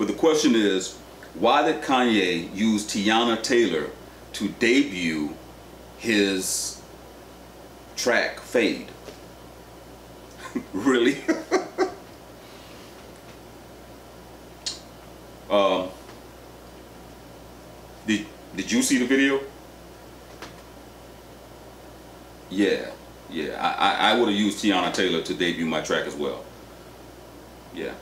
But the question is, why did Kanye use Teyana Taylor to debut his track Fade? really? um, did, did you see the video? Yeah, yeah. I, I, I would have used Teyana Taylor to debut my track as well. Yeah.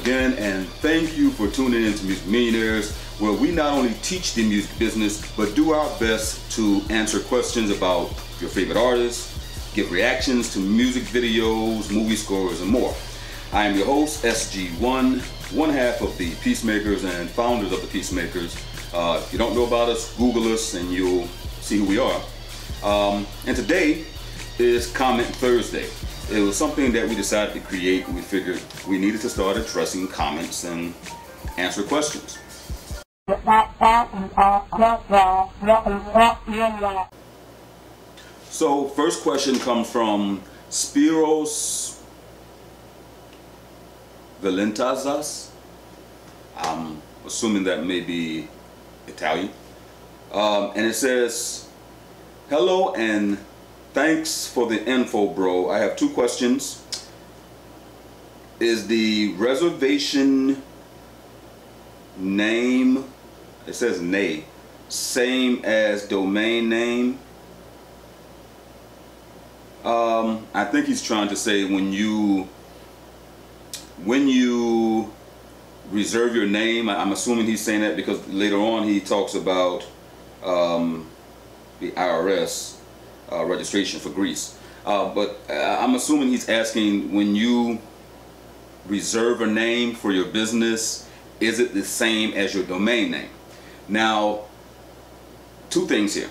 Again, and thank you for tuning in to Music Millionaires, where we not only teach the music business, but do our best to answer questions about your favorite artists, give reactions to music videos, movie scores, and more. I am your host, SG1, one half of the PieceMakerz and founders of the PieceMakerz. Uh, if you don't know about us, Google us and you'll see who we are. Um, and today is Comment Thursday it was something that we decided to create we figured we needed to start addressing comments and answer questions. So first question comes from Spiros Valentazas. I'm assuming that may be Italian. Um, and it says, hello and Thanks for the info, bro. I have two questions. Is the reservation name, it says nay, same as domain name? Um, I think he's trying to say when you when you reserve your name, I'm assuming he's saying that because later on he talks about um, the IRS uh, registration for Greece. Uh, but uh, I'm assuming he's asking when you reserve a name for your business, is it the same as your domain name? Now, two things here.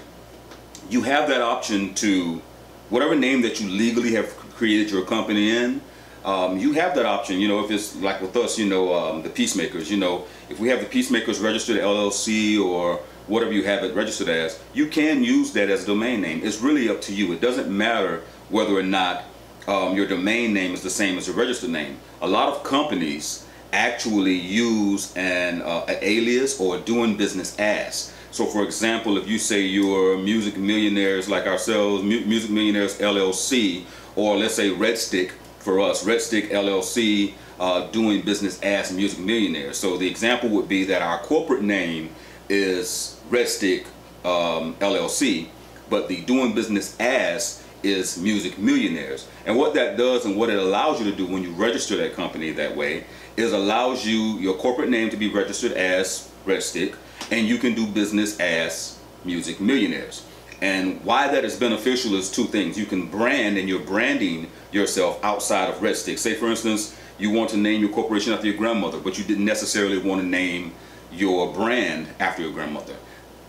You have that option to, whatever name that you legally have created your company in, um, you have that option. You know, if it's like with us, you know, um, the PieceMakerz, you know, if we have the PieceMakerz registered LLC or whatever you have it registered as, you can use that as a domain name. It's really up to you. It doesn't matter whether or not um, your domain name is the same as your registered name. A lot of companies actually use an, uh, an alias or doing business as. So for example, if you say you're Music Millionaires like ourselves, Music Millionaires LLC, or let's say Red Stick for us, Red Stick LLC, uh, doing business as Music Millionaires. So the example would be that our corporate name is Red Stick um, LLC, but the doing business as is Music Millionaires. And what that does and what it allows you to do when you register that company that way is allows you your corporate name to be registered as Red Stick and you can do business as Music Millionaires. And why that is beneficial is two things. You can brand and you're branding yourself outside of Red Stick. Say for instance, you want to name your corporation after your grandmother, but you didn't necessarily want to name your brand after your grandmother.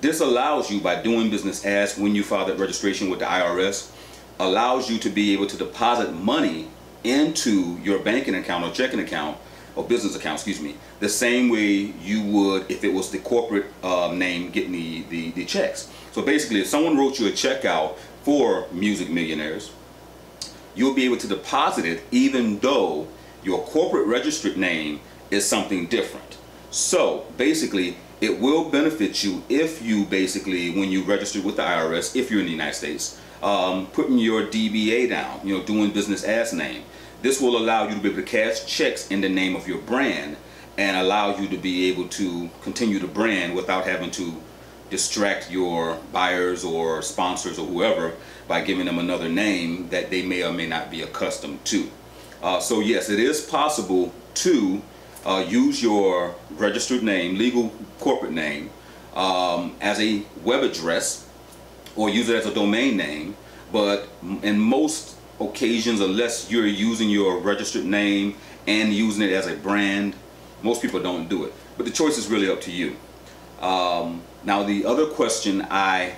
This allows you, by doing business as when you file that registration with the IRS, allows you to be able to deposit money into your banking account or checking account or business account, excuse me, the same way you would if it was the corporate uh, name getting the, the, the checks. So basically, if someone wrote you a check out for Music Millionaires, you'll be able to deposit it even though your corporate registered name is something different. So basically, it will benefit you if you basically, when you register with the IRS, if you're in the United States, um, putting your DBA down, you know, doing business as name. This will allow you to be able to cash checks in the name of your brand and allow you to be able to continue the brand without having to distract your buyers or sponsors or whoever by giving them another name that they may or may not be accustomed to. Uh, so yes, it is possible to uh, use your registered name, legal corporate name, um, as a web address or use it as a domain name. But in most occasions, unless you're using your registered name and using it as a brand, most people don't do it. But the choice is really up to you. Um, now, the other question I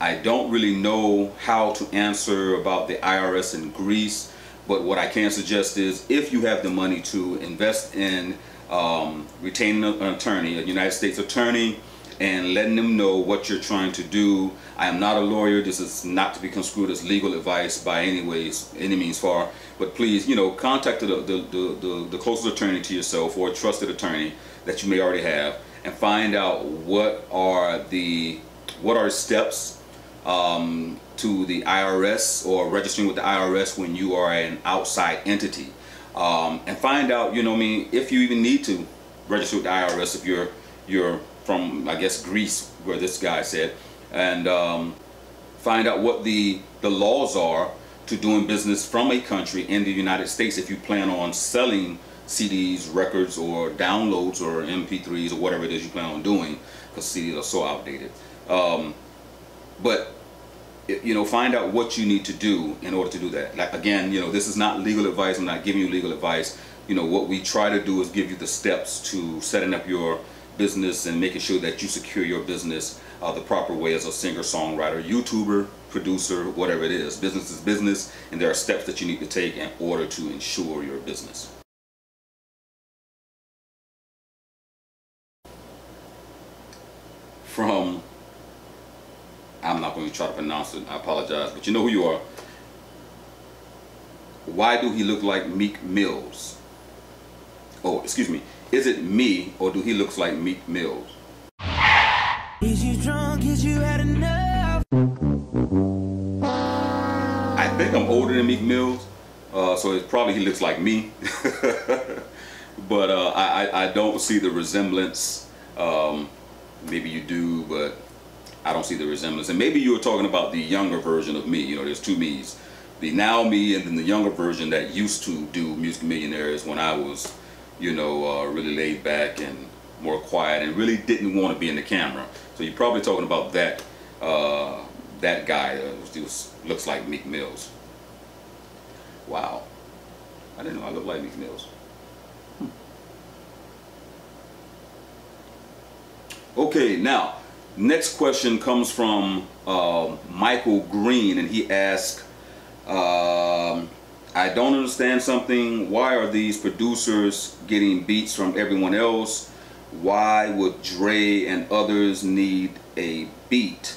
I don't really know how to answer about the IRS in Greece. But what I can suggest is if you have the money to invest in um, retaining an attorney, a United States attorney, and letting them know what you're trying to do. I am not a lawyer. This is not to be construed as legal advice by any ways, any means far. But please, you know, contact the, the, the, the, the closest attorney to yourself or a trusted attorney that you may already have and find out what are the what are steps um, to the IRS or registering with the IRS when you are an outside entity um, and find out you know I mean if you even need to register with the IRS if you're you're from I guess Greece where this guy said and um, find out what the the laws are to doing business from a country in the United States if you plan on selling CDs, records, or downloads, or MP3s, or whatever it is you plan on doing, because CDs are so outdated. Um, but you know, find out what you need to do in order to do that. Like again, you know, this is not legal advice. I'm not giving you legal advice. You know, what we try to do is give you the steps to setting up your business and making sure that you secure your business uh, the proper way as a singer, songwriter, YouTuber, producer, whatever it is. Business is business, and there are steps that you need to take in order to ensure your business. From, I'm not going to try to pronounce it, I apologize, but you know who you are. Why do he look like Meek Mills? Oh, excuse me. Is it me or do he looks like Meek Mills? Is you drunk? Is you had enough? I think I'm older than Meek Mills, uh, so it's probably he looks like me. but uh, I, I don't see the resemblance. Um, maybe you do, but I don't see the resemblance. And maybe you were talking about the younger version of me. You know, there's two me's. The now me and then the younger version that used to do Music Millionaires when I was, you know, uh, really laid back and more quiet and really didn't want to be in the camera. So you're probably talking about that uh, that guy who looks like Meek Mills. Wow. I didn't know I looked like Meek Mills. Hmm. Okay, now, next question comes from uh, Michael Green, and he asks, um, I don't understand something. Why are these producers getting beats from everyone else? why would Dre and others need a beat?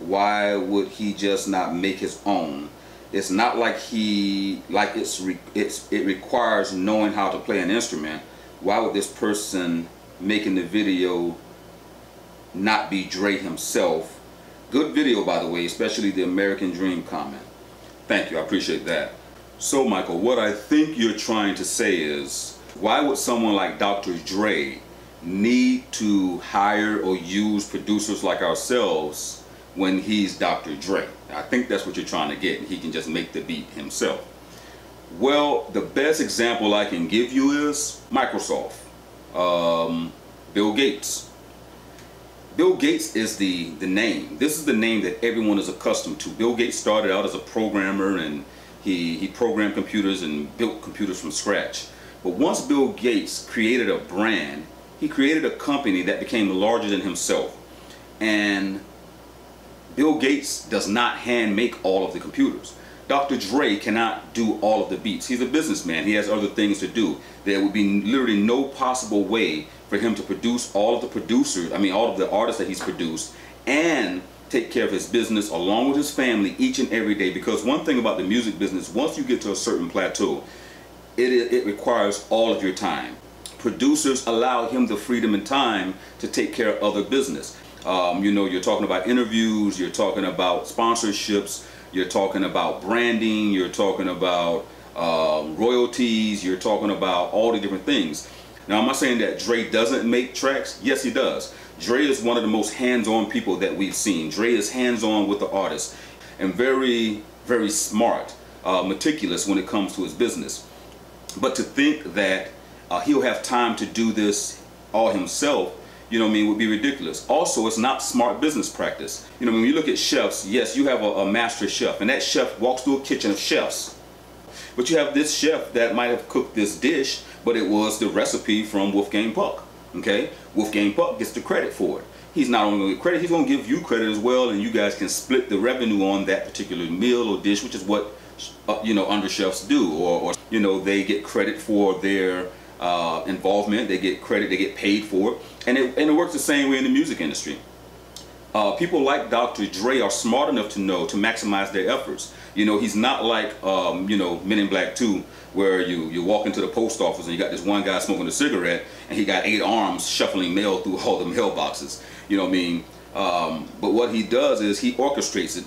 Why would he just not make his own? It's not like he like it's re, it's it requires knowing how to play an instrument. Why would this person making the video not be Dre himself? Good video by the way, especially the American Dream comment. Thank you, I appreciate that. So Michael, what I think you're trying to say is, why would someone like Dr. Dre need to hire or use producers like ourselves when he's Dr. Dre. I think that's what you're trying to get. He can just make the beat himself. Well, the best example I can give you is Microsoft, um, Bill Gates. Bill Gates is the, the name. This is the name that everyone is accustomed to. Bill Gates started out as a programmer and he, he programmed computers and built computers from scratch. But once Bill Gates created a brand, he created a company that became larger than himself. And Bill Gates does not hand make all of the computers. Dr. Dre cannot do all of the beats. He's a businessman. He has other things to do. There would be literally no possible way for him to produce all of the producers, I mean all of the artists that he's produced and take care of his business along with his family each and every day because one thing about the music business, once you get to a certain plateau, it, it requires all of your time producers allow him the freedom and time to take care of other business. Um, you know, you're talking about interviews, you're talking about sponsorships, you're talking about branding, you're talking about um, royalties, you're talking about all the different things. Now, I'm not saying that Dre doesn't make tracks. Yes, he does. Dre is one of the most hands-on people that we've seen. Dre is hands-on with the artist and very, very smart, uh, meticulous when it comes to his business. But to think that uh, he'll have time to do this all himself, you know I mean, would be ridiculous. Also, it's not smart business practice. You know, when you look at chefs, yes, you have a, a master chef, and that chef walks through a kitchen of chefs. But you have this chef that might have cooked this dish, but it was the recipe from Wolfgang Puck. Okay? Wolfgang Puck gets the credit for it. He's not only going to get credit, he's going to give you credit as well, and you guys can split the revenue on that particular meal or dish, which is what, uh, you know, under chefs do. Or, or, you know, they get credit for their uh, involvement. They get credit. They get paid for it, and it and it works the same way in the music industry. Uh, people like Dr. Dre are smart enough to know to maximize their efforts. You know, he's not like um, you know Men in Black 2, where you you walk into the post office and you got this one guy smoking a cigarette and he got eight arms shuffling mail through all the mailboxes. You know what I mean? Um, but what he does is he orchestrates it.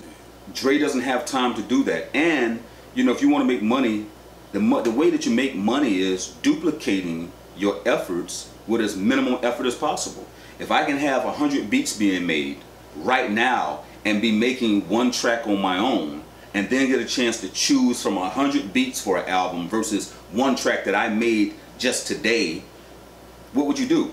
Dre doesn't have time to do that. And you know, if you want to make money, the the way that you make money is duplicating your efforts with as minimal effort as possible. If I can have a hundred beats being made right now and be making one track on my own and then get a chance to choose from a hundred beats for an album versus one track that I made just today, what would you do?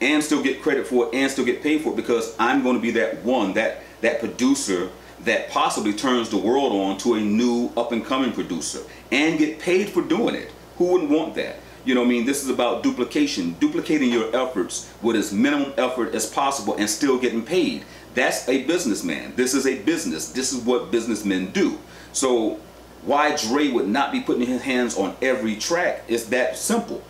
And still get credit for it and still get paid for it because I'm going to be that one, that that producer that possibly turns the world on to a new up and coming producer and get paid for doing it. Who wouldn't want that? You know what I mean? This is about duplication, duplicating your efforts with as minimum effort as possible and still getting paid. That's a businessman. This is a business. This is what businessmen do. So why Dre would not be putting his hands on every track is that simple.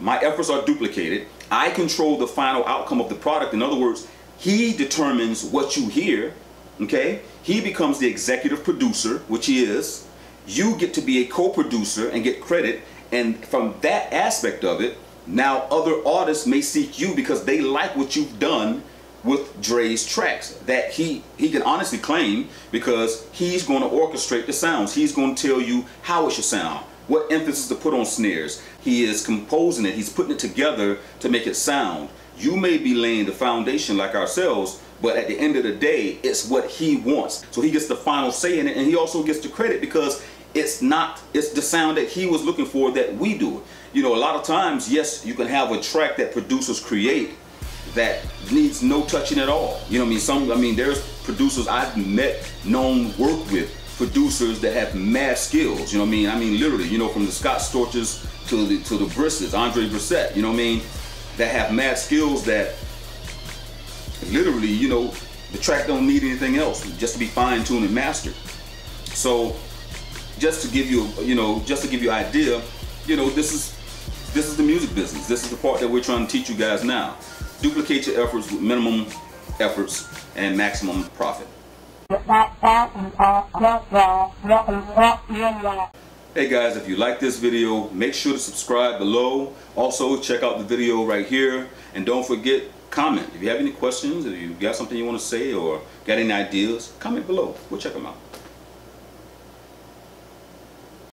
My efforts are duplicated. I control the final outcome of the product. In other words, he determines what you hear, okay? He becomes the executive producer, which he is. You get to be a co-producer and get credit. And from that aspect of it, now other artists may seek you because they like what you've done with Dre's tracks that he he can honestly claim because he's going to orchestrate the sounds. He's going to tell you how it should sound, what emphasis to put on snares. He is composing it. He's putting it together to make it sound. You may be laying the foundation like ourselves, but at the end of the day, it's what he wants. So he gets the final say in it, and he also gets the credit because it's not it's the sound that he was looking for that we do. You know, a lot of times, yes, you can have a track that producers create that needs no touching at all. You know what I mean? Some, I mean, there's producers I've met, known, worked with, producers that have mad skills. You know what I mean? I mean, literally, you know, from the Scott Storches to the to the Brissett's, Andre Brissett. You know what I mean? That have mad skills that literally, you know, the track don't need anything else, just to be fine tuned and mastered. So, just to give you, you know, just to give you an idea, you know, this is this is the music business. This is the part that we're trying to teach you guys now. Duplicate your efforts with minimum efforts and maximum profit. Hey guys, if you like this video, make sure to subscribe below. Also, check out the video right here. And don't forget, comment. If you have any questions, if you got something you want to say or got any ideas, comment below. We'll check them out.